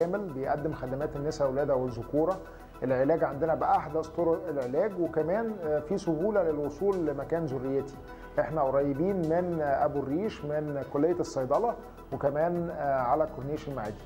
كامل بيقدم خدمات النساء والولادة والذكورة. العلاج عندنا بأحدث طرق العلاج وكمان في سهولة للوصول لمكان ذريتي. إحنا قريبين من أبو الريش من كلية الصيدلة وكمان على كورنيش المعادي.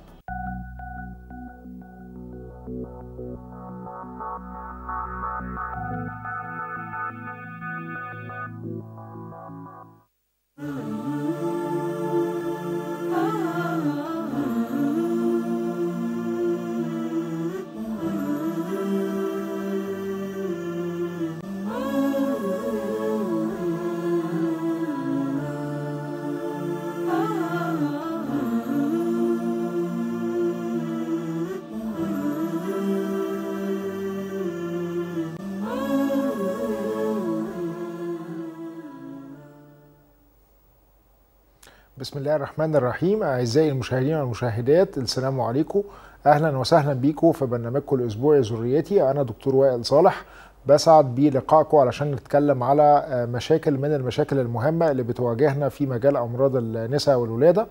بسم الله الرحمن الرحيم. أعزائي المشاهدين والمشاهدات السلام عليكم. أهلا وسهلا بيكم في برنامجكم الأسبوعي ذريتي. أنا دكتور وائل صالح بسعد بلقائكم علشان نتكلم على مشاكل من المشاكل المهمة اللي بتواجهنا في مجال أمراض النساء والولادة.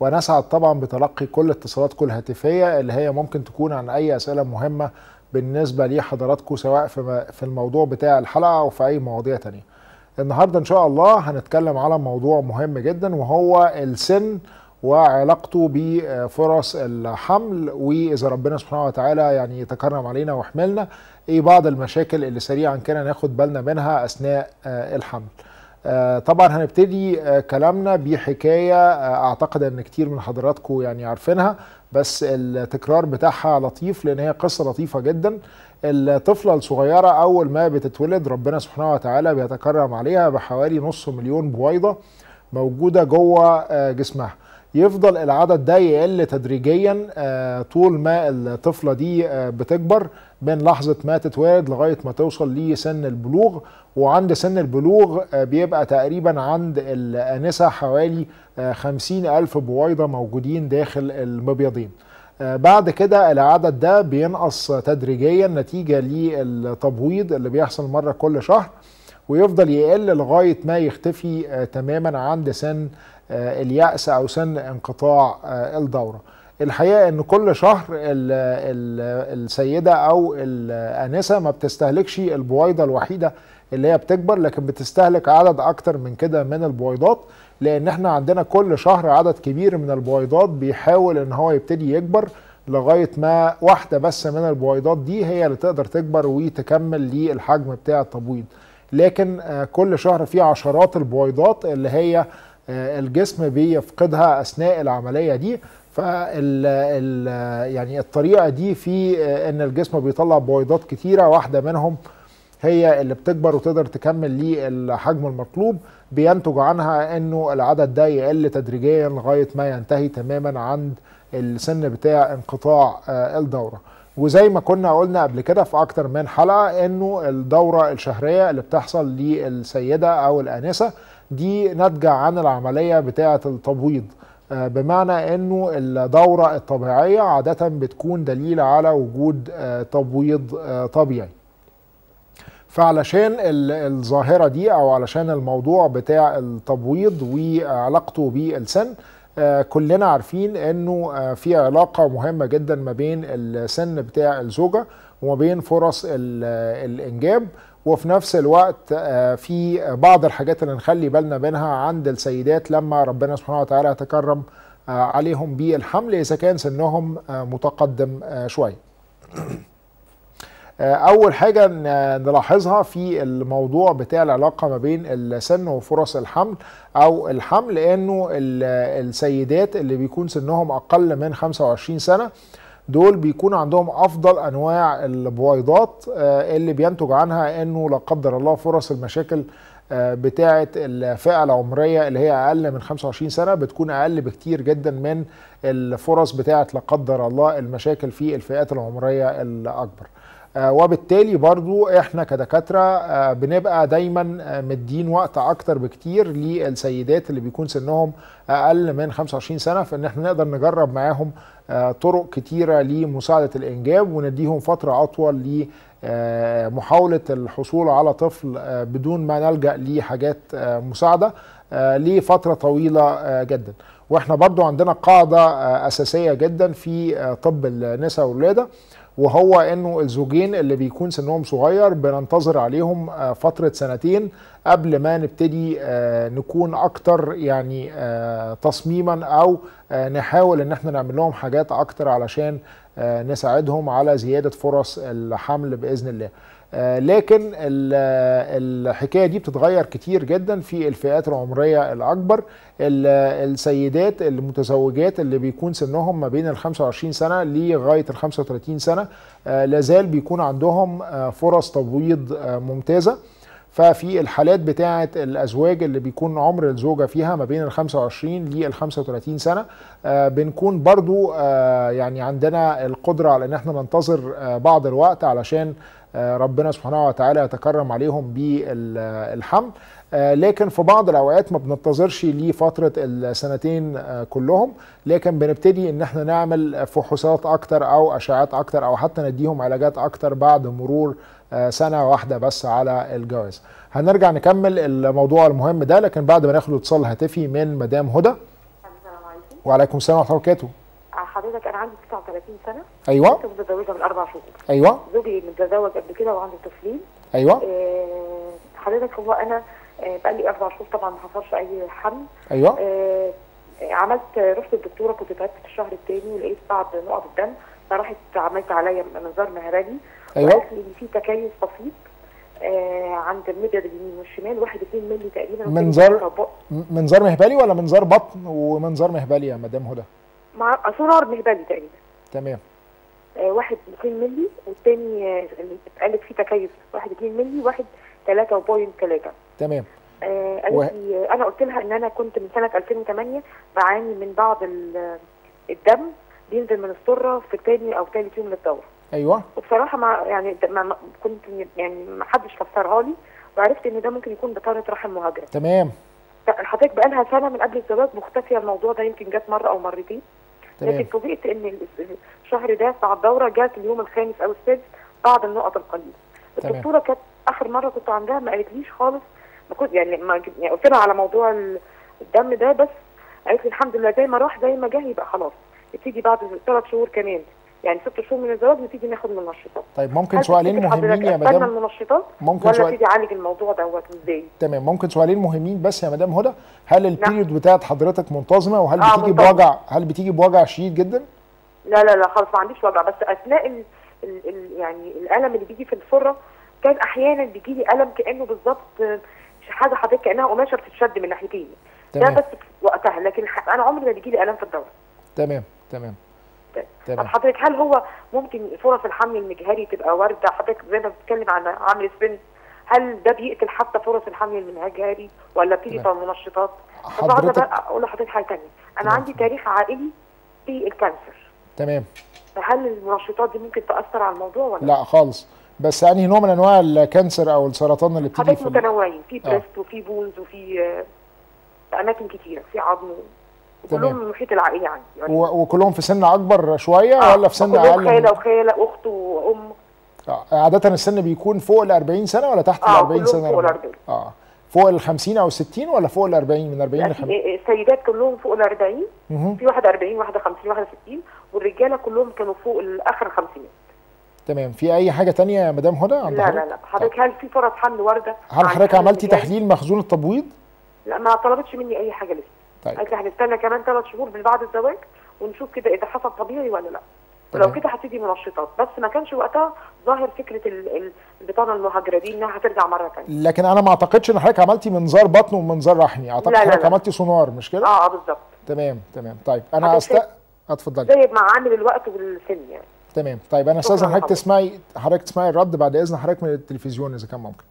ونسعد طبعا بتلقي كل اتصالاتكم الهاتفيه اللي هي ممكن تكون عن أي أسئلة مهمة بالنسبة لحضراتكم سواء في الموضوع بتاع الحلقة أو في أي مواضيع تانية. النهارده ان شاء الله هنتكلم على موضوع مهم جدا وهو السن وعلاقته بفرص الحمل وإذا ربنا سبحانه وتعالى يعني يتكرم علينا ويحملنا إيه بعض المشاكل اللي سريعا كده ناخد بالنا منها أثناء الحمل. طبعا هنبتدي كلامنا بحكاية أعتقد إن كتير من حضراتكم يعني عارفينها بس التكرار بتاعها لطيف لأن هي قصة لطيفة جدا الطفلة الصغيرة أول ما بتتولد ربنا سبحانه وتعالى بيتكرم عليها بحوالي نص مليون بويضة موجودة جوه جسمها. يفضل العدد ده يقل تدريجيا طول ما الطفلة دي بتكبر من لحظة ما تتولد لغاية ما توصل لسن البلوغ. وعند سن البلوغ بيبقى تقريبا عند الآنسة حوالي خمسين ألف بويضة موجودين داخل المبيضين. بعد كده العدد ده بينقص تدريجيا نتيجة للتبويض اللي بيحصل مرة كل شهر ويفضل يقل لغاية ما يختفي تماما عند سن اليأس أو سن انقطاع الدورة. الحقيقة إن كل شهر ال ال السيدة أو الأنسة ما بتستهلكش البويضة الوحيدة اللي هي بتكبر لكن بتستهلك عدد أكتر من كده من البويضات لأن إحنا عندنا كل شهر عدد كبير من البويضات بيحاول ان هو يبتدي يكبر لغاية ما واحدة بس من البويضات دي هي اللي تقدر تكبر وتكمل للحجم بتاع التبويض. لكن كل شهر في عشرات البويضات اللي هي الجسم بيفقدها أثناء العملية دي. فال يعني الطريقة دي في إن الجسم بيطلع بويضات كتيرة واحدة منهم هي اللي بتكبر وتقدر تكمل للحجم المطلوب. بينتج عنها إنه العدد ده يقل تدريجيا لغاية ما ينتهي تماما عند السن بتاع انقطاع الدورة. وزي ما كنا قلنا قبل كده في أكتر من حلقة إنه الدورة الشهرية اللي بتحصل للسيدة أو الآنسة دي ناتجة عن العملية بتاعة التبويض بمعنى إنه الدورة الطبيعية عادة بتكون دليل على وجود تبويض طبيعي. فعلشان الظاهرة دي أو علشان الموضوع بتاع التبويض وعلاقته بالسن كلنا عارفين أنه في علاقة مهمة جدا ما بين السن بتاع الزوجة وما بين فرص الإنجاب وفي نفس الوقت في بعض الحاجات اللي نخلي بالنا منها عند السيدات لما ربنا سبحانه وتعالى يتكرم عليهم بالحمل إذا كان سنهم متقدم شوية. أول حاجة نلاحظها في الموضوع بتاع العلاقة ما بين السن وفرص الحمل أو الحمل انه السيدات اللي بيكون سنهم أقل من 25 سنة دول بيكون عندهم أفضل أنواع البويضات اللي بينتج عنها إنه لا قدر الله فرص المشاكل بتاعة الفئة العمرية اللي هي أقل من 25 سنة بتكون أقل بكتير جدا من الفرص بتاعة لا قدر الله المشاكل في الفئات العمرية الأكبر. وبالتالي برضو إحنا كدكاترة بنبقى دايما مدين وقت أكتر بكتير للسيدات اللي بيكون سنهم أقل من 25 سنة في ان إحنا نقدر نجرب معاهم طرق كتيرة لمساعدة الإنجاب ونديهم فترة أطول لمحاولة الحصول على طفل بدون ما نلجأ لحاجات مساعدة لفترة طويلة جدا. وإحنا برضو عندنا قاعدة آه، أساسية جدا في آه، طب النساء والولادة. وهو إنه الزوجين اللي بيكون سنهم صغير بننتظر عليهم آه، فترة سنتين قبل ما نبتدي آه، نكون أكتر يعني آه، تصميما أو نحاول إن إحنا نعمل لهم حاجات أكتر علشان نساعدهم على زيادة فرص الحمل بإذن الله. لكن ال- الحكاية دي بتتغير كتير جدا في الفئات العمرية الأكبر. ال- السيدات المتزوجات اللي بيكون سنهم ما بين ال 25 سنة لغاية ال 35 سنة آه، لازال بيكون عندهم آه، فرص تبويض آه، ممتازة. ففي الحالات بتاعة الأزواج اللي بيكون عمر الزوجة فيها ما بين ال 25 لل 35 سنة آه، بنكون برضو آه، يعني عندنا القدرة على إن إحنا ننتظر آه، بعض الوقت علشان آه، ربنا سبحانه وتعالى يتكرم عليهم بالحمل آه، لكن في بعض الأوقات ما بننتظرش لفترة السنتين آه، كلهم. لكن بنبتدي إن إحنا نعمل فحوصات أكتر أو أشعات أكتر أو حتى نديهم علاجات أكتر بعد مرور آه، سنة واحدة بس على الجواز. هنرجع نكمل الموضوع المهم ده لكن بعد ما ناخد اتصال هاتفي من مدام هدى. السلام عليكم. وعليكم السلام ورحمة الله وبركاته. عندي 39 سنة. أيوه. كنت متزوجة من أربع شهور. أيوه. زوجي متزوج قبل كده وعنده طفلين. أيوه. آه، حضرتك هو أنا آه، بقالي أربع شهور طبعا ما حصلش أي حمل. أيوه. آه، عملت رحت الدكتورة كنت تعبت في الشهر الثاني ولقيت بعض نقط الدم. فراحت عملت عليا منظار مهرجي أيوه. وقالت لي إن في تكيس بسيط آه، عند المبيض اليمين والشمال. واحد اتنين مللي تقريبا. منظار منظار مهبلي ولا منظار بطن ومنظار مهبلي يا مدام هدى؟ مع سونار مهبلي تقريبا. تمام. آه، واحد 200 مللي والتاني آه، اللي اتقالت فيه تكيف. واحد 2 مللي واحد 3.3 تمام. آه قالت و- لي آه، أنا قلت لها إن أنا كنت من سنة 2008 بعاني من بعض ال- الدم بينزل من السرة في تاني أو ثالث يوم للدورة. أيوه. وبصراحة ما يعني ما- كنت يعني ما حدش فسرها لي وعرفت إن ده ممكن يكون بطانة رحم مهاجرة. تمام. حضرتك بقى لها سنة من قبل الزواج مختفية الموضوع ده يمكن جت مرة أو مرتين. لكن تمام فوجئت إن ال- الشهر ده بتاع الدورة جات اليوم الخامس أو السادس بعض النقط القليلة. الدكتورة كانت آخر مرة كنت عندها ما قالتليش خالص. ما كنت يعني ما يعني قلت لها على موضوع ال- الدم ده بس. قالت لي الحمد لله زي ما راح زي ما جه يبقى خلاص. نبتدي بعد ثلاث شهور كمان. يعني ست شهور من الزواج نبتدي ناخد المنشطات طيب ممكن سؤالين مهمين يا مدام؟ المنشطات ممكن ولا سؤال أعالج الموضوع دوت إزاي؟ تمام ممكن سؤالين مهمين بس يا مدام هدى. هل ال period بتاعت حضرتك منتظمة؟ وهل آه، بتيجي. بوجع هل بتيجي بوجع شديد جدا؟ لا لا لا خالص ما عنديش وجع. بس أثناء ال ال ال يعني الألم اللي بيجي في الفترة كان أحيانا بيجي لي ألم كأنه بالظبط حاجة حضرتك كأنها قماشة بتتشد من ناحيتين. ده بس وقتها لكن أنا عمري ما بيجي لي ألم في الدورة. تمام تمام. طب تمام. حضرتك هل هو ممكن فرص الحمل المجهري تبقى واردة؟ حضرتك زي ما بتتكلم عن عامل سبنت هل ده بيقتل حتى فرص الحمل المجهري ولا بتيجي؟ طب عايزة حضرتك بقى أقول لحضرتك حاجة ثانية أنا تمام. عندي تاريخ عائلي في ال cancer. تمام. فهل المنشطات دي ممكن تأثر على الموضوع ولا؟ لا خالص. بس أنهي نوع من أنواع ال cancer أو السرطان اللي بتيجي حضرتك في ال- متنوعين. في آه. breast وفي bones وفي آه، أماكن كتيرة في عظم. كلهم من المحيط العائلي عندي يعني. و- وكلهم في سن أكبر شوية آه، ولا في سن كلهم أقل خالة وخالة أخت وأم. آه، عادة السن بيكون فوق ال 40 سنة ولا تحت ال آه 40 كلهم سنة فوق ال لما- 40 آه. فوق ال 50 أو 60 ولا فوق ال 40 من 40 ل لا، 50 في- السيدات كلهم فوق ال 40 مهم. في واحدة 40 واحدة 50 واحدة 60 والرجالة كلهم كانوا فوق الآخر 50 تمام. في أي حاجة تانية يا مدام هدى؟ عند لا؟ لا لا. حضرتك هل في فرص حمل وارده هل حضرتك عملتي؟ تحليل مخزون التبويض؟ لا ما طلبتش مني أي حاجة لسه. طيب. قالت لي هنستنى كمان ثلاث شهور من بعد الزواج ونشوف كده إذا حصل طبيعي ولا لأ. ولو. كده هتدي منشطات بس ما كانش وقتها ظاهر فكرة ال- ال- البطانه المهاجره دي إنها هترجع مرة ثانية لكن أنا ما أعتقدش إن حضرتك عملتي منظار بطن ومنظار رحمي. أعتقد حضرتك. عملتي سونار مش كده؟ آه آه بالظبط. تمام تمام. طيب أنا است اتفضلي. زي مع عامل الوقت والسن يعني. تمام. طيب أنا أستاذن حضرتك. تسمعي حضرتك تسمعي الرد بعد إذن حضرتك من التلفزيون إذا كان ممكن.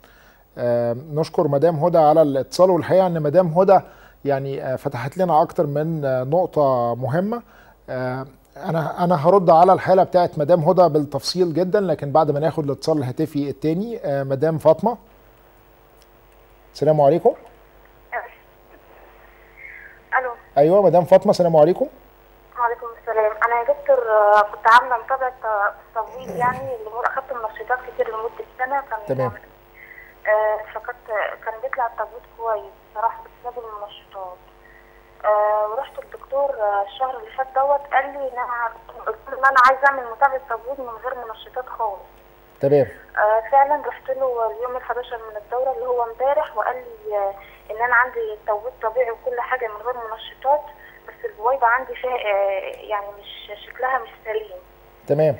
آه نشكر مدام هدى على الاتصال والحقيقة إن مدام هدى يعني آه فتحت لنا أكتر من آه نقطة مهمة. آه أنا أنا هرد على الحالة بتاعت مدام هدى بالتفصيل جدا لكن بعد ما ناخد الاتصال الهاتفي الثاني آه مدام فاطمة. السلام عليكم. ألو. أيوه مدام فاطمة السلام عليكم. وعليكم السلام. أنا يا دكتور كنت عاملة متابعة آه، تمويل يعني لمر- أخدت منشطات كتير لمدة سنة كان تمام. آه فكنت كان بيطلع التبويض كويس. بصراحه بسبب المنشطات. آه ورحت الدكتور آه، الشهر اللي فات دوت قال لي إن أنا قلت له إن أنا عايزة أعمل متابعة تبويض من غير منشطات خالص. تمام. آه فعلا رحت له اليوم ال 11 من الدورة اللي هو امبارح وقال لي آه إن أنا عندي تبويض طبيعي وكل حاجة من غير منشطات بس البويضه عندي فيها آه يعني مش شكلها مش سليم. تمام.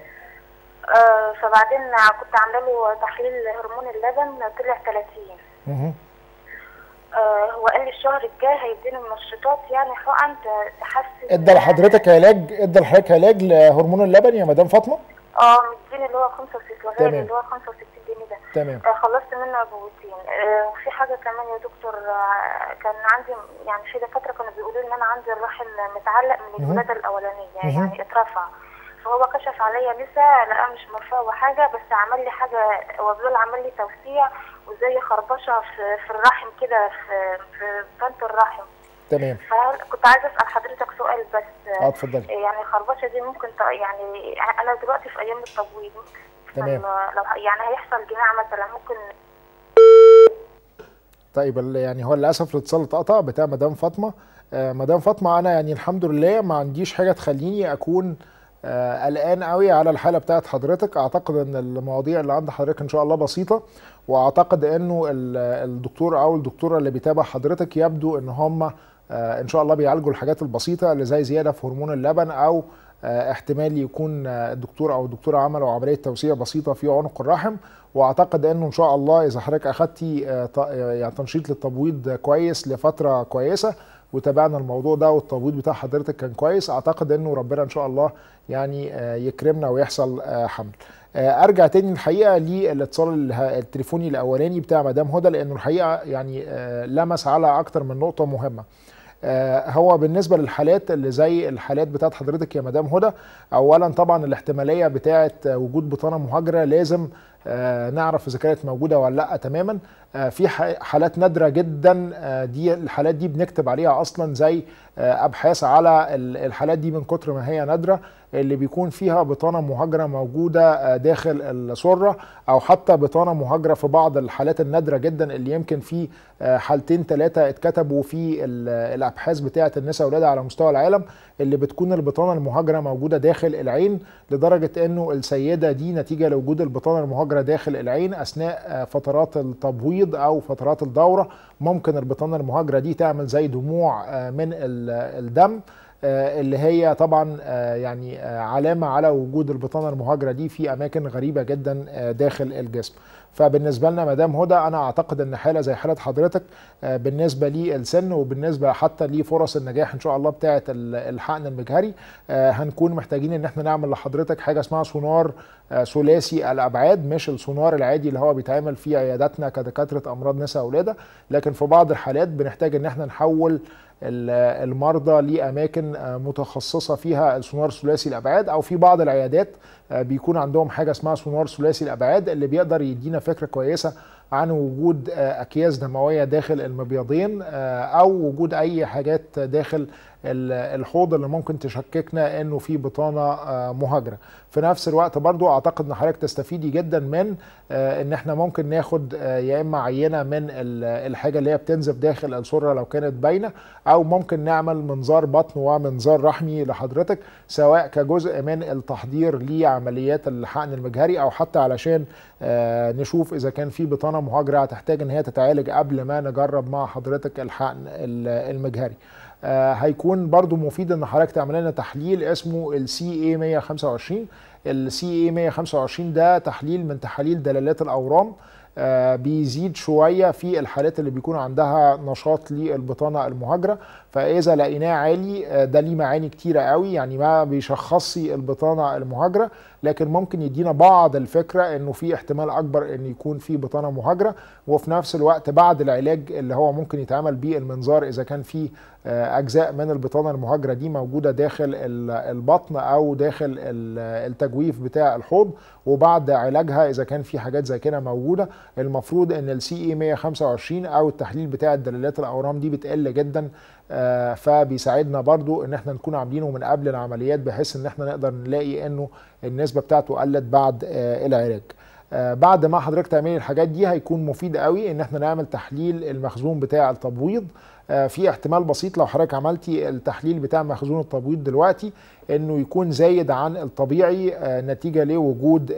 آه فبعدين كنت عامله له تحليل هرمون اللبن طلع 30 مهم. آه هو قال لي الشهر الجاي هيديني منشطات يعني حقن تحسن ادى لحضرتك علاج ادى لحضرتك علاج لهرمون اللبن يا مدام فاطمة آه مديني اللي هو 65 تمام. لغايه اللي هو 65 جنيه ده تمام آه، خلصت منه ابوتين آه، وفي حاجة كمان يا دكتور آه، كان عندي يعني في دكاترة كانوا بيقولوا لي إن أنا عندي الرحم متعلق من. الولاده الأولانية. يعني اترفع فهو كشف عليا لسه لقاه مش مرفوع وحاجه بس عمل لي حاجة هو بيقول عمل لي توسيع وزي خربشة في في الرحم كده في في بطانه الرحم. تمام. فكنت عايزة أسأل حضرتك سؤال بس آه اتفضلي. يعني الخربشه دي ممكن يعني أنا دلوقتي في أيام التبويض تمام. لو يعني هيحصل جماع مثلا ممكن طيب يعني هو للأسف الاتصال اتقطع بتاع مدام فاطمة. آه مدام فاطمة أنا يعني الحمد لله ما عنديش حاجة تخليني أكون آه قلقان قوي على الحالة بتاعت حضرتك. أعتقد إن المواضيع اللي عند حضرتك إن شاء الله بسيطة وأعتقد إنه ال- الدكتور أو الدكتورة اللي بيتابع حضرتك يبدو إن هم آه إن شاء الله بيعالجوا الحاجات البسيطة اللي زي زيادة في هرمون اللبن أو آه احتمال يكون آه، الدكتور أو الدكتورة عملوا عملية توسيع بسيطة في عنق الرحم. وأعتقد إنه إن شاء الله إذا حضرتك اخدتي آه، ط- يعني تنشيط للتبويض كويس لفترة كويسة وتابعنا الموضوع ده والتبويض بتاع حضرتك كان كويس. أعتقد إنه ربنا إن شاء الله يعني آه، يكرمنا ويحصل آه، حمل. آه، أرجع تاني الحقيقة للاتصال التليفوني الأولاني بتاع مدام هدى لأنه الحقيقة يعني لمس على أكتر من نقطة مهمة. هو بالنسبة للحالات اللي زي الحالات بتاعت حضرتك يا مدام هدى اولا طبعا الاحتمالية بتاعت آه، وجود بطانة مهاجرة لازم نعرف إذا كانت موجودة ولا لأ تماما. في حالات نادرة جدا دي الحالات دي بنكتب عليها أصلا زي أبحاث على ال- الحالات دي من كتر ما هي نادرة اللي بيكون فيها بطانة مهاجرة موجودة آه، داخل السرة أو حتى بطانة مهاجرة في بعض الحالات النادرة جدا اللي يمكن في آه، حالتين ثلاثة اتكتبوا في ال- الأبحاث بتاعة النساء والولاده على مستوى العالم اللي بتكون البطانة المهاجرة موجودة داخل العين لدرجة إنه السيدة دي نتيجة لوجود البطانة المهاجرة داخل العين أثناء آه، فترات التبويض أو فترات الدورة ممكن البطانة المهاجرة دي تعمل زي دموع آه، من الدم آه، اللي هي طبعا آه، يعني آه، علامة على وجود البطانة المهاجرة دي في أماكن غريبة جدا داخل الجسم. فبالنسبة لنا مدام هدى أنا أعتقد إن حالة زي حالة حضرتك آه، بالنسبة للسن وبالنسبة حتى لفرص النجاح إن شاء الله بتاعة ال- الحقن المجهري آه، هنكون محتاجين إن إحنا نعمل لحضرتك حاجة اسمها سونار آه، ثلاثي الأبعاد مش السونار العادي اللي هو بيتعمل في عياداتنا كدكاترة أمراض نساء ولادة لكن في بعض الحالات بنحتاج إن إحنا نحول ال- المرضى لأماكن متخصصة فيها السونار ثلاثي الأبعاد أو في بعض العيادات بيكون عندهم حاجة اسمها سونار ثلاثي الأبعاد اللي بيقدر يدينا فكرة كويسة عن وجود آه، أكياس دموية داخل المبيضين آه، أو وجود أي حاجات داخل الحوض اللي ممكن تشككنا إنه في بطانة آه، مهاجرة. في نفس الوقت برضو أعتقد إن حضرتك تستفيدي جدا من آه، إن إحنا ممكن ناخد آه، يا إما عينة من ال- الحاجة اللي هي بتنزف داخل السره لو كانت باينة أو ممكن نعمل منظار بطن ومنظار رحمي لحضرتك سواء كجزء من التحضير لعمليات الحقن المجهري أو حتى علشان نشوف إذا كان في بطانة مهاجرة هتحتاج إن هي تتعالج قبل ما نجرب مع حضرتك الحقن ال- المجهري. هيكون برضو مفيد إن حضرتك تعمل لنا تحليل اسمه السي اي 125 السي اي 125 ده تحليل من تحاليل دلالات الأورام آه، بيزيد شوية في الحالات اللي بيكون عندها نشاط للبطانة المهاجرة. فإذا لقيناه عالي آه، ده ليه معاني كتيرة قوي يعني ما بيشخصي البطانة المهاجرة لكن ممكن يدينا بعض الفكرة إنه في احتمال أكبر إن يكون في بطانة مهاجرة وفي نفس الوقت بعد العلاج اللي هو ممكن يتعمل بيه المنظار إذا كان في آه، أجزاء من البطانة المهاجرة دي موجودة داخل ال- البطن أو داخل ال- التجويف بتاع الحوض وبعد علاجها إذا كان في حاجات زي كده موجودة. المفروض إن السي اي 125 أو التحليل بتاع الدلالات الأورام دي بتقل جدا فبيساعدنا برضو إن إحنا نكون عاملينه من قبل العمليات بحيث إن إحنا نقدر نلاقي إنه النسبة بتاعته قلت بعد آه، العلاج آه، بعد ما حضرتك تعملي الحاجات دي هيكون مفيد قوي إن إحنا نعمل تحليل المخزون بتاع التبويض. في احتمال بسيط لو حضرتك عملتي التحليل بتاع مخزون التبويض دلوقتي إنه يكون زايد عن الطبيعي نتيجة لوجود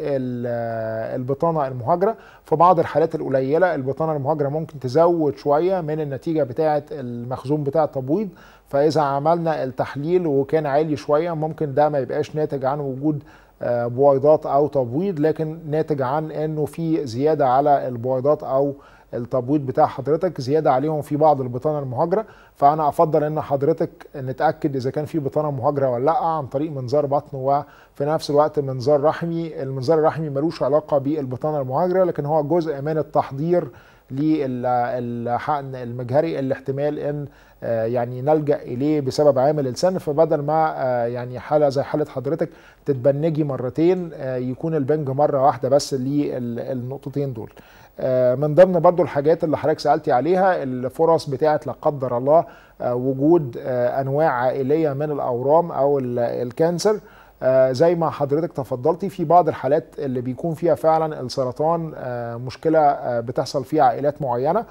البطانة المهاجرة. في بعض الحالات القليلة البطانة المهاجرة ممكن تزود شوية من النتيجة بتاعه المخزون بتاع التبويض. فإذا عملنا التحليل وكان عالي شوية ممكن ده ما يبقاش ناتج عن وجود بويضات أو تبويض لكن ناتج عن إنه في زيادة على البويضات أو التبويض بتاع حضرتك زيادة عليهم في بعض البطانة المهاجرة. فأنا أفضل إن حضرتك نتأكد إذا كان في بطانة مهاجرة ولا لأ عن طريق منظار بطن وفي نفس الوقت منظار رحمي. المنظار الرحمي ملوش علاقة بالبطانة المهاجرة لكن هو جزء من التحضير للحقن المجهري اللي احتمال ان يعني نلجأ إليه بسبب عامل السن. فبدل ما يعني حالة زي حالة حضرتك تتبنجي مرتين يكون البنج مرة واحدة بس للنقطتين دول. من ضمن برضو الحاجات اللي حضرتك سألتي عليها الفرص بتاعه لا قدر الله وجود أنواع عائلية من الأورام أو الكانسر. زي ما حضرتك تفضلتي في بعض الحالات اللي بيكون فيها فعلا السرطان مشكلة بتحصل فيها عائلات معينة.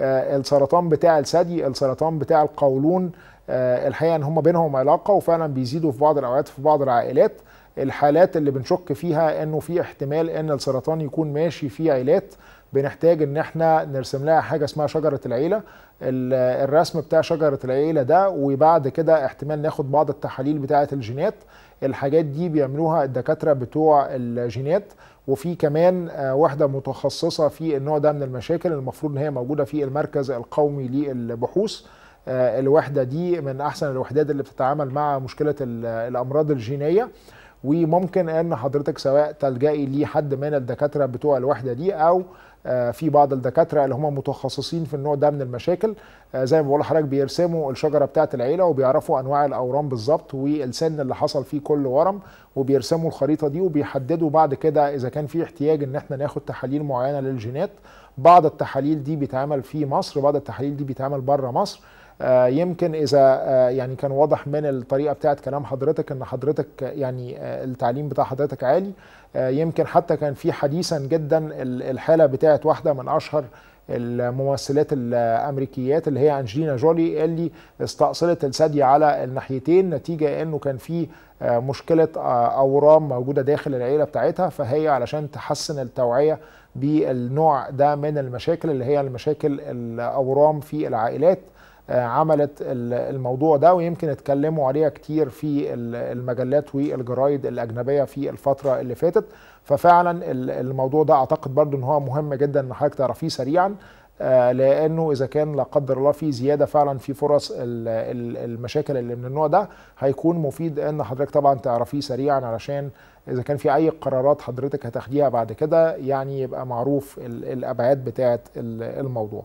السرطان بتاع الثدي السرطان بتاع القولون الحقيقة إن هم بينهم علاقة وفعلا بيزيدوا في بعض الأوقات في بعض العائلات. الحالات اللي بنشك فيها إنه في احتمال إن السرطان يكون ماشي في عائلات. بنحتاج إن إحنا نرسم لها حاجة اسمها شجرة العيلة. الرسم بتاع شجرة العيلة ده وبعد كده احتمال ناخد بعض التحاليل بتاعة الجينات. الحاجات دي بيعملوها الدكاترة بتوع الجينات. وفي كمان وحده متخصصة في النوع ده من المشاكل المفروض إن هي موجودة في المركز القومي للبحوث. الوحدة دي من أحسن الوحدات اللي بتتعامل مع مشكلة الأمراض الجينية. وممكن إن حضرتك سواء تلجئي لحد من الدكاترة بتوع الوحدة دي أو في بعض الدكاترة اللي هم متخصصين في النوع ده من المشاكل زي ما بقول لحضرتك بيرسموا الشجرة بتاعه العيلة وبيعرفوا أنواع الأورام بالظبط والسن اللي حصل فيه كل ورم وبيرسموا الخريطة دي وبيحددوا بعد كده إذا كان في احتياج إن إحنا ناخد تحاليل معينة للجينات. بعض التحاليل دي بيتعمل في مصر بعض التحاليل دي بيتعمل بره مصر. يمكن إذا يعني كان واضح من الطريقة بتاعت كلام حضرتك إن حضرتك يعني التعليم بتاع حضرتك عالي. يمكن حتى كان في حديثا جدا الحالة بتاعت واحدة من أشهر الممثلات الأمريكيات اللي هي أنجلينا جولي اللي استأصلت الثدي على الناحيتين نتيجة إنه كان في مشكلة أورام موجودة داخل العيلة بتاعتها. فهي علشان تحسن التوعية بالنوع ده من المشاكل اللي هي المشاكل الأورام في العائلات عملت الموضوع ده ويمكن اتكلموا عليها كتير في المجلات والجرايد الأجنبية في الفترة اللي فاتت ففعلا الموضوع ده أعتقد برضو إن هو مهم جدا إن حضرتك تعرفيه سريعا لأنه إذا كان لا قدر الله في زيادة فعلا في فرص المشاكل اللي من النوع ده هيكون مفيد إن حضرتك طبعا تعرفيه سريعا علشان إذا كان في أي قرارات حضرتك هتاخديها بعد كده يعني يبقى معروف الأبعاد بتاعة الموضوع.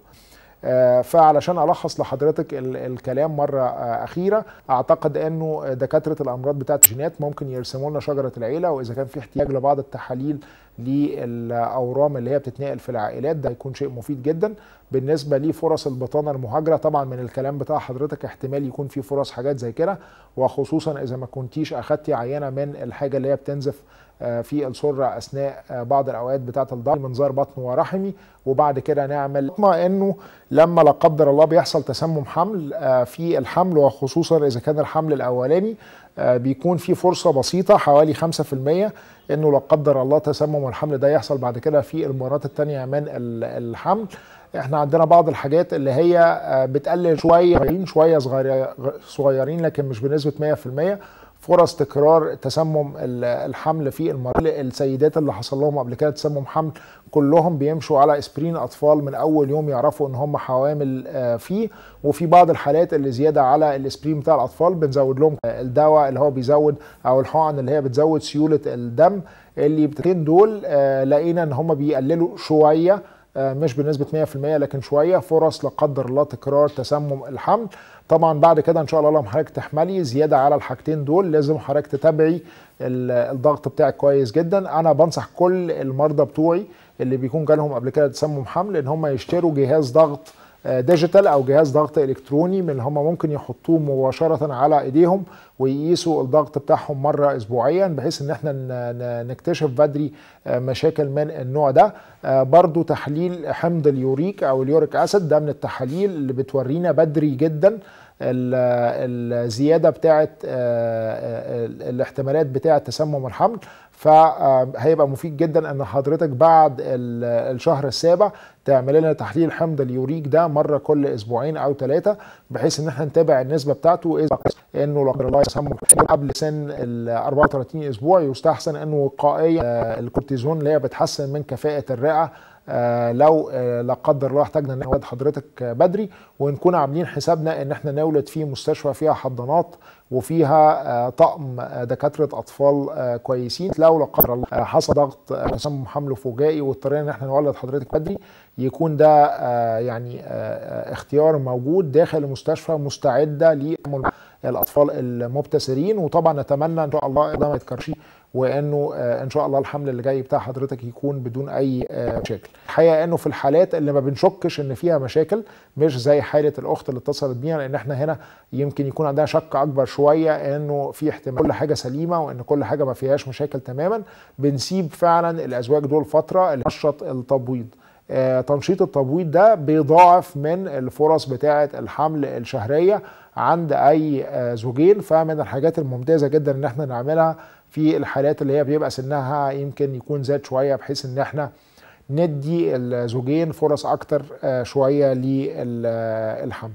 فعلشان ألخص لحضرتك الكلام مرة أخيرة أعتقد إنه دكاترة الأمراض بتاعة الجينات ممكن يرسموا لنا شجرة العيلة وإذا كان في احتياج لبعض التحاليل للأورام اللي هي بتتنقل في العائلات ده هيكون شيء مفيد جدا. بالنسبة لفرص البطانة المهاجرة طبعا من الكلام بتاع حضرتك احتمال يكون في فرص حاجات زي كده وخصوصا إذا ما كنتيش أخدتي عينه من الحاجة اللي هي بتنزف في السرة أثناء بعض الأوقات بتاعة الضغط منظار بطن ورحمي وبعد كده نعمل انه لما لا قدر الله بيحصل تسمم حمل. في الحمل وخصوصا إذا كان الحمل الأولاني بيكون في فرصة بسيطة حوالي 5% إنه لا قدر الله تسمم الحمل ده يحصل بعد كده في المرات الثانية من الحمل. إحنا عندنا بعض الحاجات اللي هي بتقلل شوية شوية صغيرين لكن مش بنسبة 100% فرص تكرار تسمم الحمل في المرأة السيدات اللي حصل لهم قبل كده تسمم حمل كلهم بيمشوا على اسبرين أطفال من أول يوم يعرفوا إن هم حوامل فيه. وفي بعض الحالات اللي زيادة على الاسبرين بتاع الأطفال بنزود لهم الدواء اللي هو بيزود أو الحقن اللي هي بتزود سيولة الدم. اللي بتين دول لقينا إن هم بيقللوا شوية مش بنسبة 100% لكن شوية فرص لا قدر الله تكرار تسمم الحمل. طبعا بعد كده إن شاء الله لما حضرتك تحملي زيادة على الحاجتين دول لازم حضرتك تتابعي الضغط بتاعك كويس جدا. أنا بنصح كل المرضى بتوعي اللي بيكون جالهم قبل كده تسمم حمل إن هم يشتروا جهاز ضغط digital أو جهاز ضغط إلكتروني من اللي هم ممكن يحطوه مباشرة على إيديهم ويقيسوا الضغط بتاعهم مرة اسبوعيا بحيث إن إحنا نكتشف بدري مشاكل من النوع ده. برضو تحليل حمض اليوريك أو ال uric acid ده من التحاليل اللي بتورينا بدري جدا. الزيادة بتاعه الاحتمالات بتاعه تسمم الحمل. فهيبقى مفيد جدا إن حضرتك بعد الشهر السابع تعمل لنا تحليل حمض اليوريك ده مرة كل أسبوعين أو ثلاثة بحيث إن إحنا نتابع النسبة بتاعته اذا إنه لا قدر الله تسمم قبل سن ال 34 أسبوع يستحسن إنه وقائيا الكورتيزون اللي هي بتحسن من كفاءة الرئة آه لو آه لا قدر الله احتاجنا نولد حضرتك آه بدري ونكون عاملين حسابنا ان إحنا نولد في مستشفى فيها حضانات وفيها طقم دكاترة أطفال كويسين. لو لا قدر الله حصل ضغط تسمم حمل فجائي واضطرينا ان إحنا نولد حضرتك بدري يكون ده يعني اختيار موجود داخل المستشفى مستعدة لتعامل الأطفال المبتسرين. وطبعا نتمنى إن شاء الله ده ما يتكررش وانه ان شاء الله الحمل اللي جاي بتاع حضرتك يكون بدون اي مشاكل. الحقيقة انه في الحالات اللي ما بنشكش ان فيها مشاكل مش زي حالة الاخت اللي اتصلت بينا لأن إحنا هنا يمكن يكون عندنا شك اكبر شوية انه في احتمال كل حاجة سليمة وان كل حاجة ما فيهاش مشاكل تماما. بنسيب فعلا الأزواج دول فترة اللي نشط التبويض. آه تنشيط التبويض ده بيضاعف من الفرص بتاعة الحمل الشهرية عند أي آه زوجين. فمن الحاجات الممتازة جدا إن إحنا نعملها في الحالات اللي هي بيبقى سنها يمكن يكون زاد شوية بحيث إن إحنا ندي الزوجين فرص أكتر آه شوية للحمل.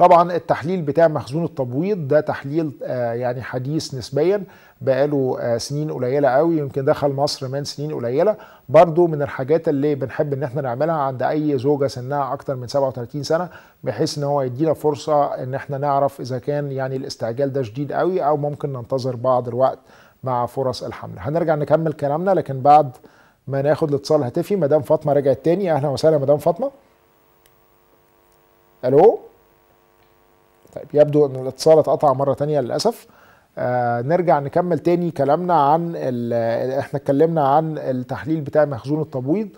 طبعا التحليل بتاع مخزون التبويض ده تحليل يعني حديث نسبيا بقاله سنين قليلة قوي يمكن دخل مصر من سنين قليلة. برضو من الحاجات اللي بنحب إن إحنا نعملها عند أي زوجة سنها أكتر من 37 سنة بحيث إن هو يدينا فرصة إن إحنا نعرف إذا كان يعني الاستعجال ده شديد قوي أو ممكن ننتظر بعض الوقت مع فرص الحمل. هنرجع نكمل كلامنا لكن بعد ما ناخد الاتصال الهاتفي مدام فاطمة رجعت تاني. أهلا وسهلا مدام فاطمة. ألو؟ طيب يبدو إن الاتصال اتقطع مرة تانية للأسف. آه نرجع نكمل تاني كلامنا عن إحنا اتكلمنا عن التحليل بتاع مخزون التبويض.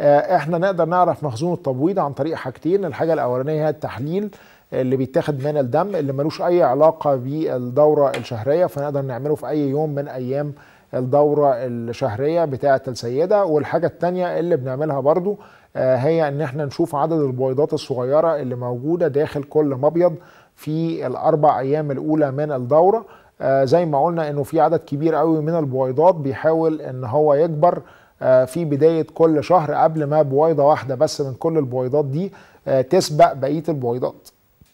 آه إحنا نقدر نعرف مخزون التبويض عن طريق حاجتين الحاجة الأولانية هي التحليل اللي بيتاخد من الدم اللي ملوش أي علاقة بالدورة الشهرية فنقدر نعمله في أي يوم من أيام الدورة الشهرية بتاعة السيدة. والحاجة التانية اللي بنعملها برضو آه هي إن إحنا نشوف عدد البويضات الصغيرة اللي موجودة داخل كل مبيض في الأربع أيام الأولى من الدورة. آه زي ما قلنا إنه في عدد كبير قوي من البويضات بيحاول إن هو يكبر آه في بداية كل شهر قبل ما بويضة واحدة بس من كل البويضات دي آه تسبق بقية البويضات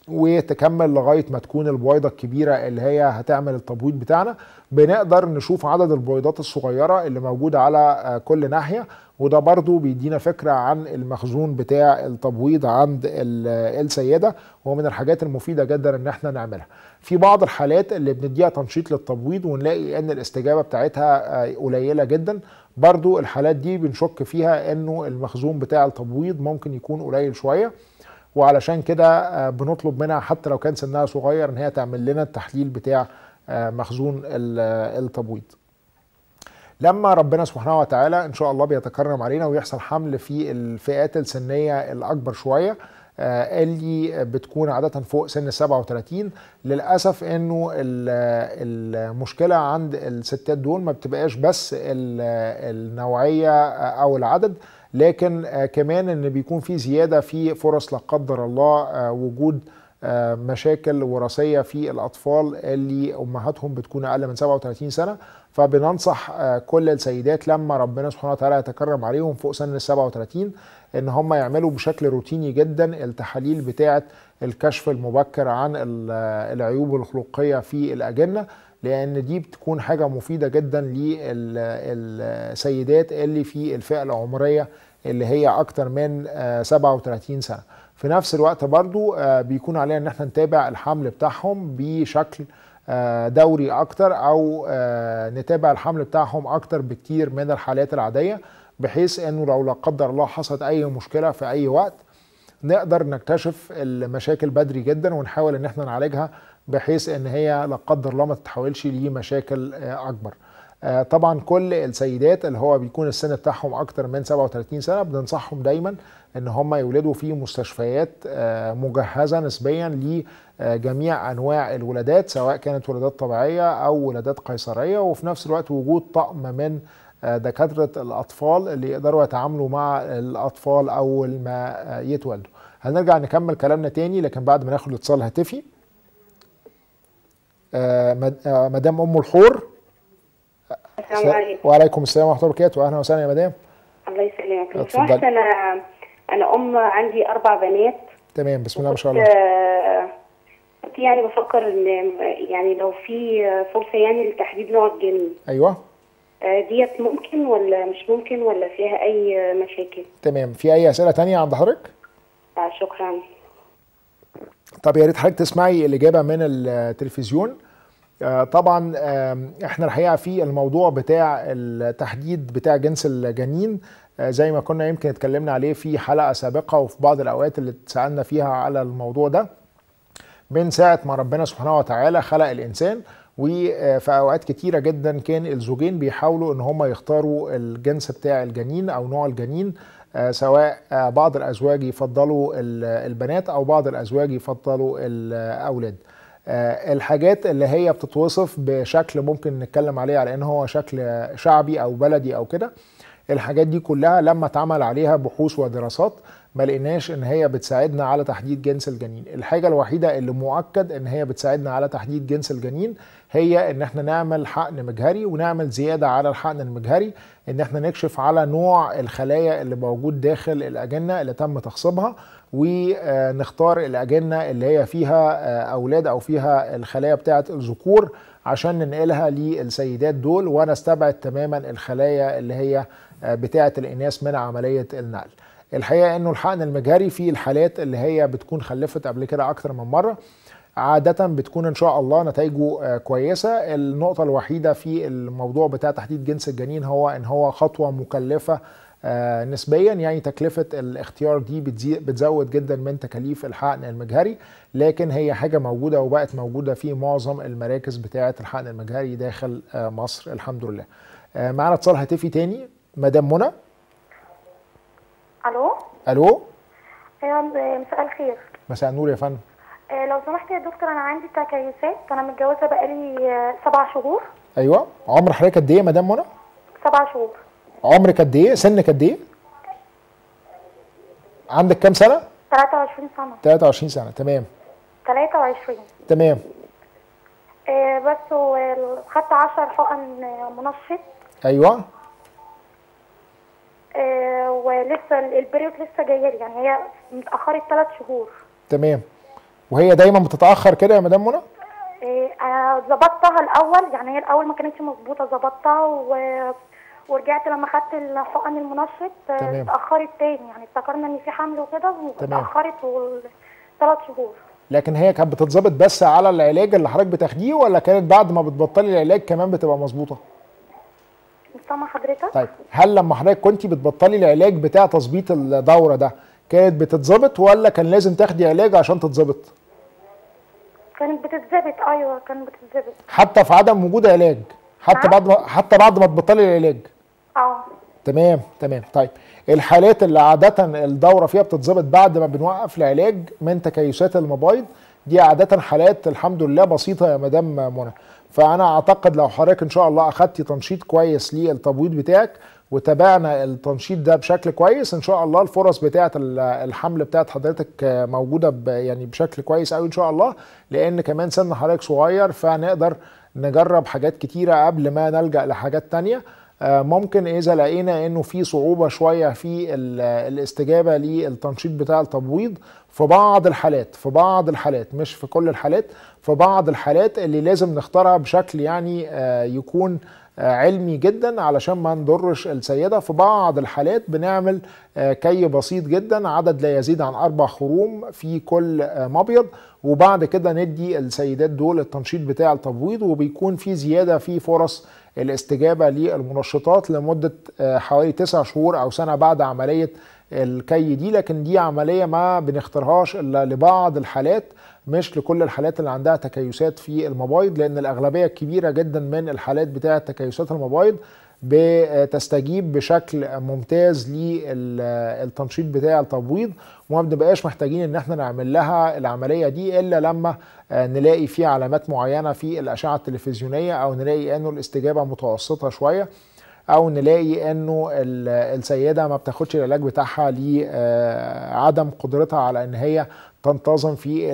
وتكمل لغاية ما تكون البويضة الكبيرة اللي هي هتعمل التبويض بتاعنا. بنقدر نشوف عدد البويضات الصغيرة اللي موجودة على كل ناحية. وده برضو بيدينا فكرة عن المخزون بتاع التبويض عند السيدة ومن الحاجات المفيدة جدا إن إحنا نعملها. في بعض الحالات اللي بنديها تنشيط للتبويض ونلاقي إن الاستجابة بتاعتها قليلة جدا. برضو الحالات دي بنشك فيها إنه المخزون بتاع التبويض ممكن يكون قليل شوية. وعلشان كده بنطلب منها حتى لو كان سنها صغير إن هي تعمل لنا التحليل بتاع مخزون التبويض. لما ربنا سبحانه وتعالى إن شاء الله بيتكرم علينا ويحصل حمل في الفئات السنية الأكبر شوية اللي بتكون عادة فوق سن 37 للأسف إنه المشكلة عند الستات دول ما بتبقاش بس النوعية أو العدد لكن كمان إن بيكون في زيادة في فرص لا قدر الله وجود مشاكل وراثية في الأطفال. اللي أمهاتهم بتكون أقل من 37 سنة. فبننصح كل السيدات لما ربنا سبحانه وتعالى يتكرم عليهم فوق سن ال 37 إن هم يعملوا بشكل روتيني جدا التحاليل بتاعة الكشف المبكر عن العيوب الخلقية في الأجنة لأن دي بتكون حاجة مفيدة جدا للسيدات اللي في الفئة العمرية اللي هي أكتر من 37 سنة. في نفس الوقت برضو بيكون علينا إن إحنا نتابع الحمل بتاعهم بشكل دوري أكتر أو نتابع الحمل بتاعهم أكتر بكتير من الحالات العادية بحيث إنه لو لا قدر الله حصلت أي مشكلة في أي وقت نقدر نكتشف المشاكل بدري جدا ونحاول إن إحنا نعالجها بحيث إن هي لا قدر الله ما تتحولش لمشاكل أكبر. آه، طبعا كل السيدات اللي هو بيكون السن بتاعهم أكتر من 37 سنة بننصحهم دايما إن هم يولدوا في مستشفيات آه، مجهزة نسبيا لجميع أنواع الولادات سواء كانت ولادات طبيعية أو ولادات قيصرية وفي نفس الوقت وجود طقم من آه، دكاترة الأطفال اللي يقدروا يتعاملوا مع الأطفال أول ما آه، يتولدوا. هنرجع نكمل كلامنا تاني لكن بعد ما ناخد اتصال هاتفي. آه، مد- آه، مدام أم الحور. السلام عليكم. وعليكم السلام ورحمة الله وبركاته. أهلا وسهلا يا مدام. الله يسلمك. لو. سمحت أنا أنا أم عندي أربع بنات. تمام بسم الله ما شاء الله. آه، كنت يعني بفكر إن يعني لو في فرصة يعني لتحديد نوع الجنين أيوه. آه، ديت ممكن ولا مش ممكن ولا فيها أي مشاكل؟ تمام. في أي أسئلة تانية عند حضرتك؟ آه، شكرا. طب يا ريت حضرتك تسمعي الإجابة من التلفزيون. آه، طبعا إحنا الحقيقة في الموضوع بتاع التحديد بتاع جنس الجنين. زي ما كنا يمكن اتكلمنا عليه في حلقة سابقة وفي بعض الأوقات اللي اتسألنا فيها على الموضوع ده. من ساعة ما ربنا سبحانه وتعالى خلق الإنسان وفي أوقات كتيرة جدا كان الزوجين بيحاولوا إن هم يختاروا الجنس بتاع الجنين أو نوع الجنين آه، سواء آه، بعض الأزواج يفضلوا ال- البنات أو بعض الأزواج يفضلوا الأولاد. آه، الحاجات اللي هي بتتوصف بشكل ممكن نتكلم عليه على إن هو شكل شعبي أو بلدي أو كده الحاجات دي كلها لما اتعمل عليها بحوث ودراسات ما لقيناش إن هي بتساعدنا على تحديد جنس الجنين. الحاجة الوحيدة اللي مؤكد إن هي بتساعدنا على تحديد جنس الجنين هي إن إحنا نعمل حقن مجهري ونعمل زيادة على الحقن المجهري إن إحنا نكشف على نوع الخلايا اللي موجود داخل الأجنة اللي تم تخصيبها ونختار الأجنة اللي هي فيها آه، أولاد أو فيها الخلايا بتاعة الذكور عشان ننقلها للسيدات دول ونستبعد تماما الخلايا اللي هي آه، بتاعة الإناث من عملية النقل. الحقيقة إنه الحقن المجهري في الحالات اللي هي بتكون خلفت قبل كده أكتر من مرة عادة بتكون إن شاء الله نتائجه آه، كويسة. النقطة الوحيدة في الموضوع بتاع تحديد جنس الجنين هو إن هو خطوة مكلفة آه، نسبيا. يعني تكلفة الاختيار دي بتزود جدا من تكاليف الحقن المجهري لكن هي حاجة موجودة وبقت موجودة في معظم المراكز بتاعة الحقن المجهري داخل آه، مصر. الحمد لله. معانا اتصال هاتفي تاني مدام منى. ألو؟ ألو؟ أيوه مساء الخير. مساء النور يا فندم. آه، لو سمحت يا دكتور أنا عندي تكيسات أنا متجوزة بقالي آه، سبع شهور. أيوه. عمر حضرتك قد إيه يا مدام منى؟ سبع شهور. عمرك قد إيه؟ سنك قد إيه؟ عندك كام سنة؟ 23 سنة. 23 سنة. تمام. 23 تمام. آه، بس و- خدت 10 حقن آه، منشط. أيوه. ولسه ال- البريود لسه جاية لي. يعني هي متاخرت ثلاث شهور. تمام. وهي دايما بتتأخر كده يا مدام منى؟ آه، أنا ظبطتها الأول. يعني هي الأول ما كانتش مظبوطة ظبطتها و... ورجعت لما خدت الحقن المنشط آه،. اتأخرت تاني. يعني افتكرنا إن في حمل وكده. واتأخرت ثلاث شهور. لكن هي كانت بتتظبط بس على العلاج اللي حضرتك بتاخديه ولا كانت بعد ما بتبطلي العلاج كمان بتبقى مظبوطة؟ سامعه حضرتك؟ طيب هل لما حضرتك كنت بتبطلي العلاج بتاع تظبيط الدورة ده كانت بتتظبط ولا كان لازم تاخدي علاج عشان تتظبط؟ كانت بتتظبط أيوه كانت بتتظبط. حتى في عدم وجود علاج حتى نعم. بعد ما حتى بعد ما تبطلي العلاج؟ آه. تمام تمام. طيب الحالات اللي عادة الدورة فيها بتتظبط بعد ما بنوقف العلاج من تكيسات المبايض دي عادة حالات الحمد لله بسيطة يا مدام منى. فأنا أعتقد لو حضرتك إن شاء الله أخدتي تنشيط كويس للتبويض بتاعك وتابعنا التنشيط ده بشكل كويس إن شاء الله الفرص بتاعة ال- الحمل بتاعة حضرتك موجودة ب- يعني بشكل كويس أوي إن شاء الله لأن كمان سن حضرتك صغير فنقدر نجرب حاجات كتيرة قبل ما نلجأ لحاجات تانية. ممكن إذا لقينا إنه في صعوبة شوية في ال- الاستجابة للتنشيط بتاع التبويض في بعض الحالات في بعض الحالات مش في كل الحالات في بعض الحالات اللي لازم نختارها بشكل يعني آه، يكون آه، علمي جدا علشان ما نضرش السيدة. في بعض الحالات بنعمل آه، كي بسيط جدا عدد لا يزيد عن أربع خروم في كل آه، مبيض. وبعد كده ندي السيدات دول التنشيط بتاع التبويض وبيكون في زيادة في فرص الاستجابة للمنشطات لمدة آه، حوالي 9 شهور أو سنة بعد عملية الكي دي لكن دي عملية ما بنختارهاش إلا لبعض الحالات مش لكل الحالات اللي عندها تكيسات في المبايض لأن الأغلبية الكبيره جدا من الحالات بتاعة تكيسات المبايض بتستجيب بشكل ممتاز للتنشيط بتاع التبويض وما بنبقاش محتاجين إن إحنا نعمل لها العملية دي إلا لما نلاقي في علامات معينة في الأشعة التلفزيونية أو نلاقي إنه الاستجابة متوسطة شوية. أو نلاقي إنه السيدة ما بتاخدش العلاج بتاعها لعدم قدرتها على إن هي تنتظم في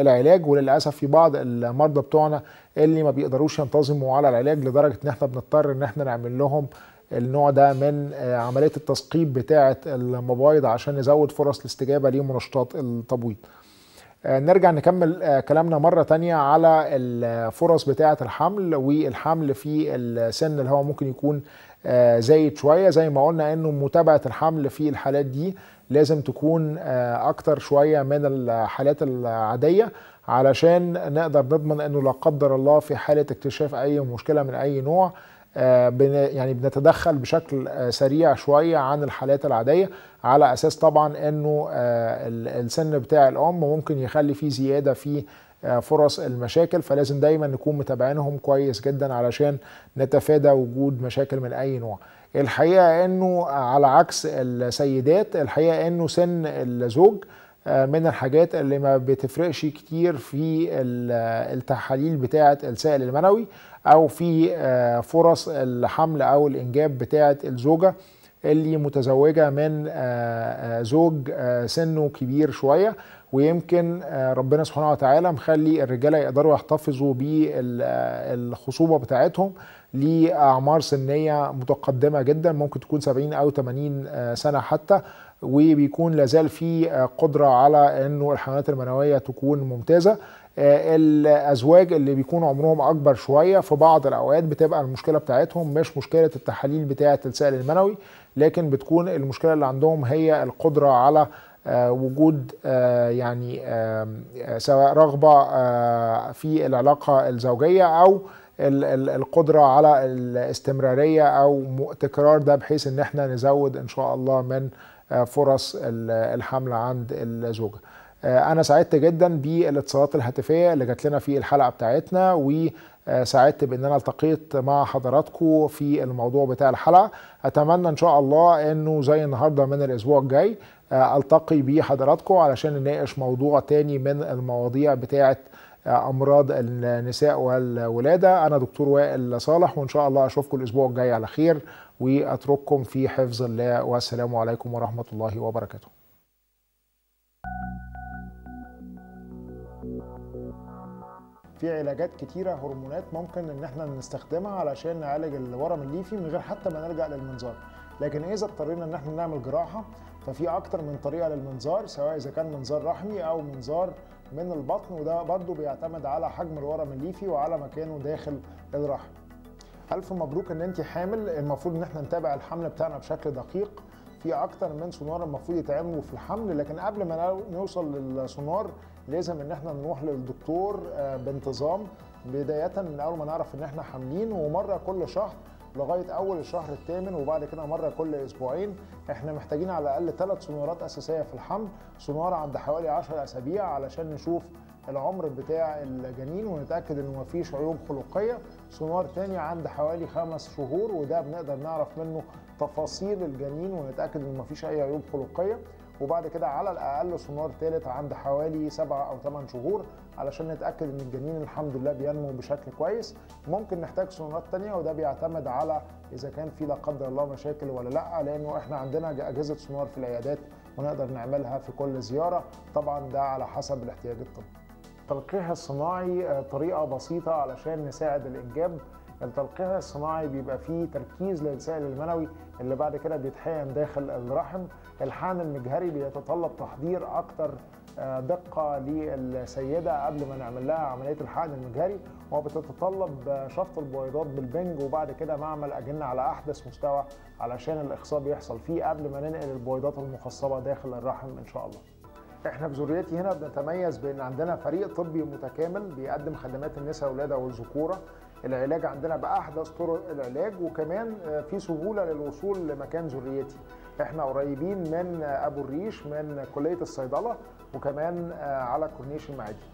العلاج وللأسف في بعض المرضى بتوعنا اللي ما بيقدروش ينتظموا على العلاج لدرجة إن إحنا بنضطر إن إحنا نعمل لهم النوع ده من عملية التثقيب بتاعة المبايض عشان نزود فرص الاستجابة لمنشطات التبويض. نرجع نكمل كلامنا مرة تانية على الفرص بتاعة الحمل والحمل في السن اللي هو ممكن يكون زايد شوية. زي ما قلنا إنه متابعة الحمل في الحالات دي لازم تكون أكتر شوية من الحالات العادية علشان نقدر نضمن إنه لا قدر الله في حالة اكتشاف أي مشكلة من أي نوع. يعني بنتدخل بشكل سريع شوية عن الحالات العادية على أساس طبعا إنه السن بتاع الأم ممكن يخلي فيه زيادة في فرص المشاكل فلازم دايما نكون متابعينهم كويس جدا علشان نتفادى وجود مشاكل من أي نوع. الحقيقة إنه على عكس السيدات الحقيقة إنه سن الزوج من الحاجات اللي ما بتفرقش كتير في التحاليل بتاعه السائل المنوي أو في فرص الحمل أو الإنجاب بتاعه الزوجة اللي متزوجة من زوج سنه كبير شوية. ويمكن ربنا سبحانه وتعالى مخلي الرجالة يقدروا يحتفظوا بالخصوبه بتاعتهم لأعمار سنية متقدمة جدا ممكن تكون 70 أو 80 سنة حتى. وبيكون لازال في قدرة على إنه الحملات المنوية تكون ممتازة. الأزواج اللي بيكون عمرهم أكبر شوية في بعض الأوقات بتبقى المشكلة بتاعتهم مش مشكلة التحاليل بتاعة السائل المنوي لكن بتكون المشكلة اللي عندهم هي القدرة على وجود يعني سواء رغبة في العلاقة الزوجية أو القدرة على الاستمرارية أو تكرار ده بحيث إن إحنا نزود إن شاء الله من فرص الحمل عند الزوجة. أنا سعدت جدا بالاتصالات الهاتفية اللي جات لنا في الحلقة بتاعتنا وسعدت بإن أنا التقيت مع حضراتكم في الموضوع بتاع الحلقة. أتمنى إن شاء الله إنه زي النهارده من الأسبوع الجاي ألتقي بحضراتكم علشان نناقش موضوع تاني من المواضيع بتاعه أمراض النساء والولادة. أنا دكتور وائل صالح وإن شاء الله أشوفكم الأسبوع الجاي على خير. وأترككم في حفظ الله والسلام عليكم ورحمة الله وبركاته. في علاجات كتيرة هرمونات ممكن إن إحنا نستخدمها علشان نعالج الورم الليفي من غير حتى ما نلجأ للمنظار. لكن إذا اضطرينا إن إحنا نعمل جراحة ففي أكتر من طريقة للمنظار سواء إذا كان منظار رحمي أو منظار من البطن وده برضو بيعتمد على حجم الورم الليفي وعلى مكانه داخل الرحم. ألف مبروك إن انت حامل. المفروض إن إحنا نتابع الحمل بتاعنا بشكل دقيق. في أكتر من سونار المفروض يتعملوا في الحمل لكن قبل ما نوصل للسونار لازم إن إحنا نروح للدكتور بانتظام. بداية من أول ما نعرف إن إحنا حاملين ومرة كل شهر لغاية أول الشهر الثامن وبعد كده مرة كل أسبوعين. إحنا محتاجين على الأقل ثلاث سونارات أساسية في الحمل. سونار عند حوالي 10 أسابيع علشان نشوف العمر بتاع الجنين ونتأكد إنه مفيش عيوب خلقية. سونار تاني عند حوالي خمس شهور وده بنقدر نعرف منه تفاصيل الجنين ونتأكد انه مفيش أي عيوب خلقية. وبعد كده على الأقل سونار ثالث عند حوالي سبعة أو ثمان شهور علشان نتأكد إن الجنين الحمد لله بينمو بشكل كويس. ممكن نحتاج سونارات تانية وده بيعتمد على إذا كان في لا قدر الله مشاكل ولا لأ لأنه إحنا عندنا أجهزة سونار في العيادات ونقدر نعملها في كل زيارة. طبعا ده على حسب الاحتياج الطبي. التلقيح الصناعي طريقة بسيطة علشان نساعد الإنجاب. التلقيح الصناعي بيبقى فيه تركيز للسائل المنوي اللي بعد كده بيتحقن داخل الرحم. الحقن المجهري بيتطلب تحضير أكتر دقة للسيدة قبل ما نعمل لها عملية الحقن المجهري. وبتتطلب شفط البويضات بالبنج وبعد كده معمل أجنة على أحدث مستوى علشان الإخصاب يحصل فيه قبل ما ننقل البويضات المخصبة داخل الرحم إن شاء الله. إحنا في ذريتي هنا بنتميز بان عندنا فريق طبي متكامل بيقدم خدمات النساء والولادة والذكورة. العلاج عندنا بأحدث طرق العلاج وكمان في سهولة للوصول لمكان ذريتي. إحنا قريبين من أبو الريش من كلية الصيدلة وكمان على كورنيش المعادي.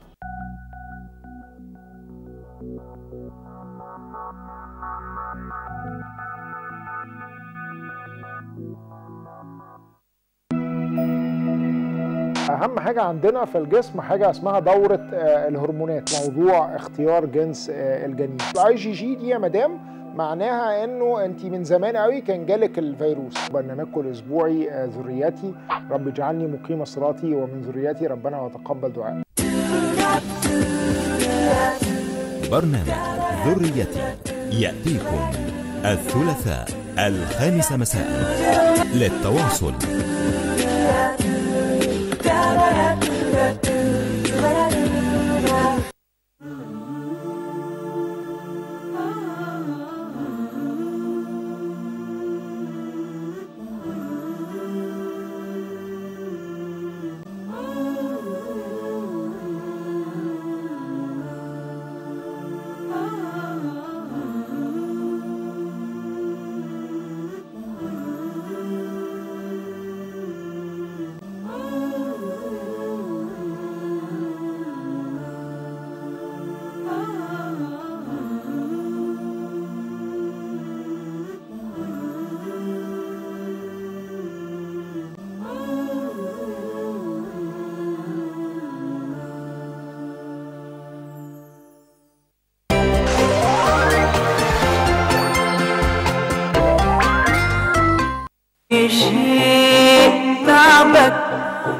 أهم حاجة عندنا في الجسم حاجة اسمها دورة آه، الهرمونات موضوع اختيار جنس آه، الجنين. الاي جي جي دي يا مدام معناها إنه انت من زمان قوي كان جالك الفيروس. برنامجكم الأسبوعي آه، ذريتي. رب اجعلني مقيم صلاتي ومن ذريتي ربنا وتقبل دعاء برنامج ذريتي يأتيكم الثلاثاء الخامس مساء للتواصل. شيء تعبك.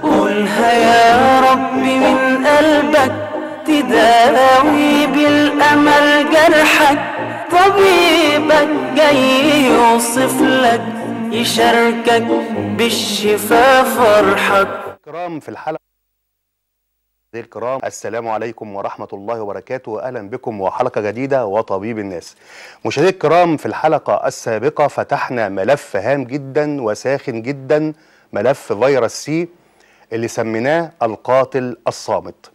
قولها يا رب من قلبك. تداوي بالأمل جرحك. طبيبك جاي يوصف لك يشاركك بالشفا فرحك. الكرام في الحلقة. مشاهدي الكرام السلام عليكم ورحمة الله وبركاته أهلا بكم وحلقة جديدة وطبيب الناس. مشاهدي الكرام في الحلقة السابقة فتحنا ملف هام جدا وساخن جدا ملف فيروس سي اللي سميناه القاتل الصامت.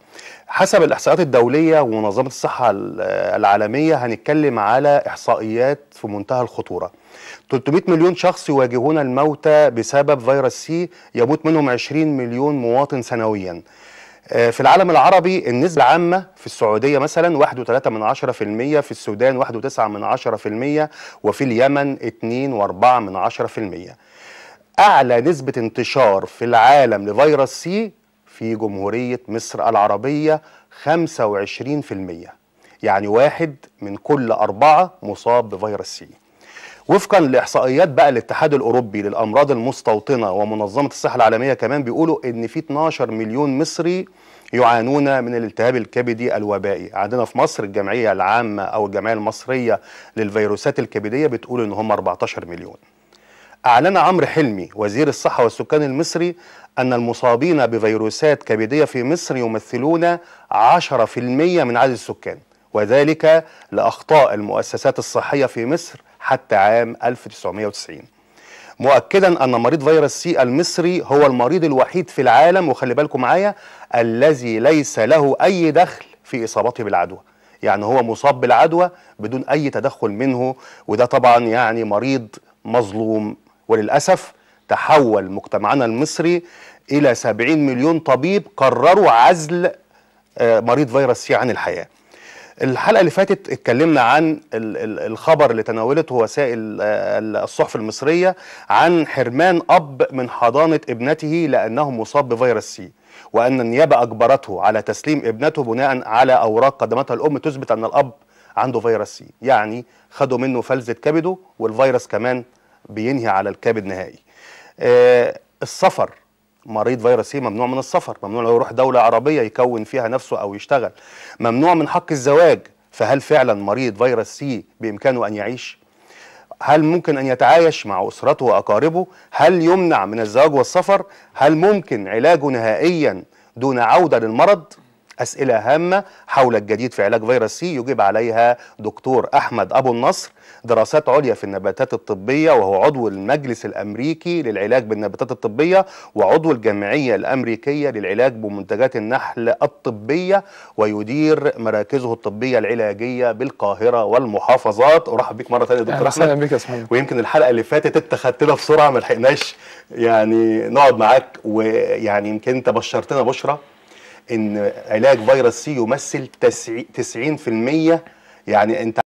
حسب الإحصاءات الدولية ومنظمة الصحة العالمية هنتكلم على إحصائيات في منتهى الخطورة. 300 مليون شخص يواجهون الموت بسبب فيروس سي يموت منهم 20 مليون مواطن سنويا. في العالم العربي النسبة العامة في السعودية مثلا 1.3 من 10% في السودان 1.9 من 10% وفي اليمن 2.4 من 10% أعلى نسبة انتشار في العالم لفيروس سي في جمهورية مصر العربية 25% يعني واحد من كل أربعة مصاب بفيروس سي. وفقا لإحصائيات بقى الاتحاد الأوروبي للأمراض المستوطنة ومنظمة الصحة العالمية كمان بيقولوا إن في 12 مليون مصري يعانون من الالتهاب الكبدي الوبائي. عندنا في مصر الجمعية العامة أو الجمعية المصرية للفيروسات الكبدية بتقول إن هم 14 مليون. أعلن عمرو حلمي وزير الصحة والسكان المصري أن المصابين بفيروسات كبدية في مصر يمثلون 10% من عدد السكان وذلك لأخطاء المؤسسات الصحية في مصر حتى عام 1990 مؤكدا أن مريض فيروس سي المصري هو المريض الوحيد في العالم وخلي بالكم معايا الذي ليس له أي دخل في إصابته بالعدوى. يعني هو مصاب بالعدوى بدون أي تدخل منه وده طبعا يعني مريض مظلوم. وللأسف تحول مجتمعنا المصري إلى 70 مليون طبيب قرروا عزل آه، مريض فيروس سي عن الحياة. الحلقة اللي فاتت اتكلمنا عن ال- ال- الخبر اللي تناولته وسائل آه، الصحف المصرية عن حرمان أب من حضانة ابنته لأنه مصاب بفيروس سي وأن النيابة أجبرته على تسليم ابنته بناء على أوراق قدمتها الأم تثبت أن الأب عنده فيروس سي يعني خدوا منه فلذة كبده والفيروس كمان بينهي على الكبد نهائي. آه، السفر مريض فيروس سي ممنوع من السفر ممنوع يروح دولة عربية يكون فيها نفسه أو يشتغل. ممنوع من حق الزواج. فهل فعلا مريض فيروس سي بإمكانه أن يعيش؟ هل ممكن أن يتعايش مع أسرته وأقاربه؟ هل يمنع من الزواج والسفر؟ هل ممكن علاجه نهائيا دون عودة للمرض؟ أسئلة هامة حول الجديد في علاج فيروس سي يجيب عليها دكتور أحمد أبو النصر دراسات عليا في النباتات الطبية وهو عضو المجلس الأمريكي للعلاج بالنباتات الطبية وعضو الجمعية الأمريكية للعلاج بمنتجات النحل الطبية ويدير مراكزه الطبية العلاجية بالقاهرة والمحافظات. أرحب بك مرة ثانية يا دكتور وسهلا أحمد. بك يا ويمكن الحلقة اللي فاتت أنت خدتنا بسرعة ما لحقناش. يعني نقعد معاك ويعني يمكن أنت بشرتنا بشرى إن علاج فيروس سي يمثل تسعي- 90% يعني أنت